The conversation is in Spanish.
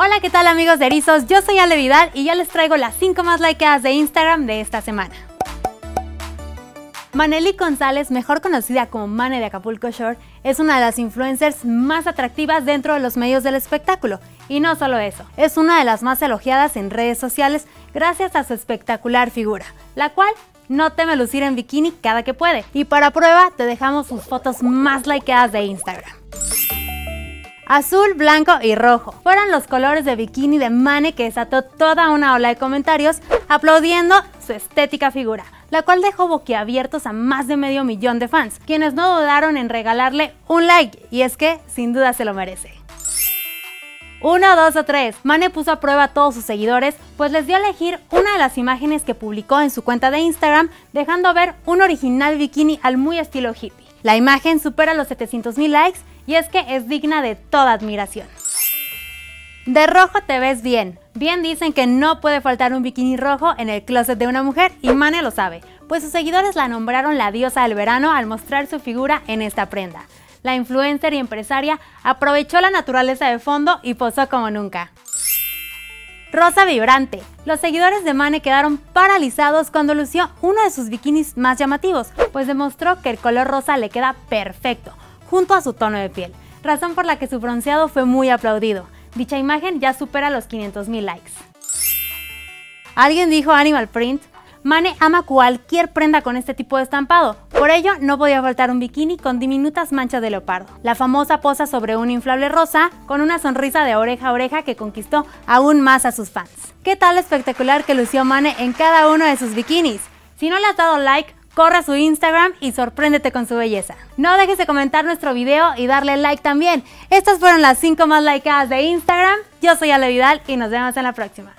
Hola, ¿qué tal amigos de Erizos? Yo soy Ale Vidal y ya les traigo las 5 más likeadas de Instagram de esta semana. Maneli González, mejor conocida como Mane de Acapulco Shore, es una de las influencers más atractivas dentro de los medios del espectáculo. Y no solo eso, es una de las más elogiadas en redes sociales gracias a su espectacular figura, la cual no teme lucir en bikini cada que puede. Y para prueba te dejamos sus fotos más likeadas de Instagram. Azul, blanco y rojo fueron los colores de bikini de Mane que desató toda una ola de comentarios aplaudiendo su estética figura, la cual dejó boquiabiertos a más de medio millón de fans, quienes no dudaron en regalarle un like, y es que sin duda se lo merece. Uno, dos o tres. Mane puso a prueba a todos sus seguidores, pues les dio a elegir una de las imágenes que publicó en su cuenta de Instagram, dejando ver un original bikini al muy estilo hippie. La imagen supera los 700 likes y es que es digna de toda admiración. De rojo te ves bien. Bien dicen que no puede faltar un bikini rojo en el closet de una mujer y Mane lo sabe, pues sus seguidores la nombraron la diosa del verano al mostrar su figura en esta prenda. La influencer y empresaria aprovechó la naturaleza de fondo y posó como nunca. Rosa vibrante. Los seguidores de Mane quedaron paralizados cuando lució uno de sus bikinis más llamativos, pues demostró que el color rosa le queda perfecto, junto a su tono de piel, razón por la que su bronceado fue muy aplaudido. Dicha imagen ya supera los 500.000 likes. Alguien dijo Animal Print, Mane ama cualquier prenda con este tipo de estampado, por ello no podía faltar un bikini con diminutas manchas de leopardo. La famosa posa sobre un inflable rosa con una sonrisa de oreja a oreja que conquistó aún más a sus fans. ¿Qué tal espectacular que lució Mane en cada uno de sus bikinis? Si no le has dado like, corre a su Instagram y sorpréndete con su belleza. No dejes de comentar nuestro video y darle like también. Estas fueron las 5 más likeadas de Instagram. Yo soy Ale Vidal y nos vemos en la próxima.